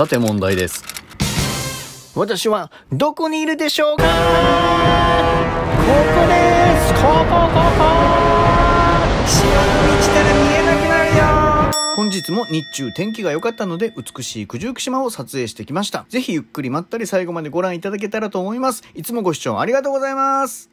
さて問題です。私はどこにいるでしょうか？ここですここここ島の道から見えなくなるよ本日も日中天気が良かったので美しい九十九島を撮影してきました。ぜひゆっくりまったり最後までご覧いただけたらと思います。いつもご視聴ありがとうございます。